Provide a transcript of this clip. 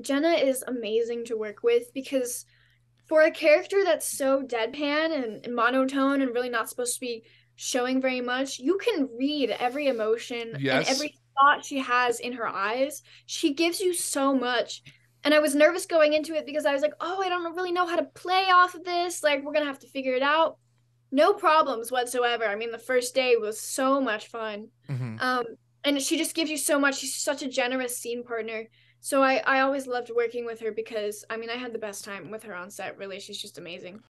Jenna is amazing to work with because for a character that's so deadpan and, and monotone and really not supposed to be showing very much, you can read every emotion Yes. and every thought she has in her eyes. She gives you so much. And I was nervous going into it because I was like, oh, I don't really know how to play off of this. Like, we're going to have to figure it out. No problems whatsoever. I mean, the first day was so much fun. Mhm. Um, and she just gives you so much. She's such a generous scene partner. So I, I always loved working with her because I mean I had the best time with her on set. Really, she's just amazing.